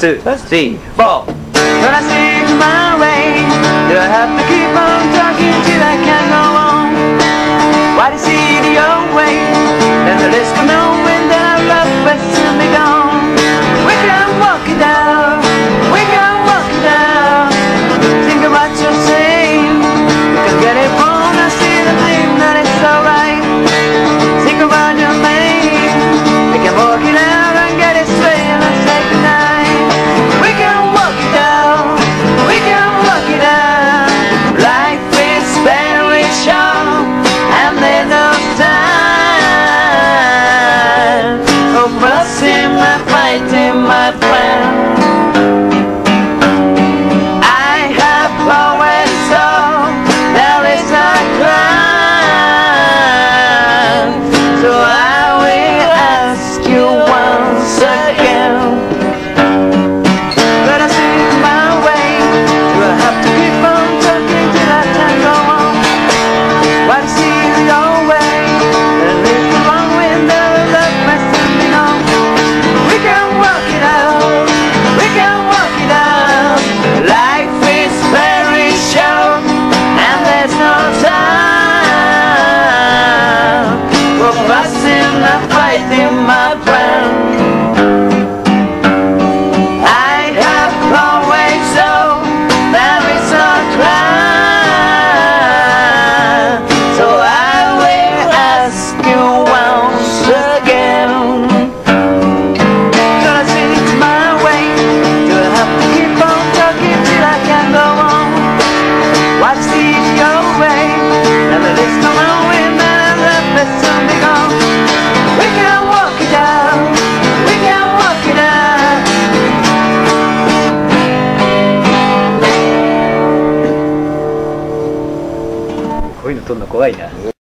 Two, three, four. When I sing my way, do I have to keep on talking till I can go on? Why do you see the old way? And the list gonna fight in my pride. いの撮るの怖いな。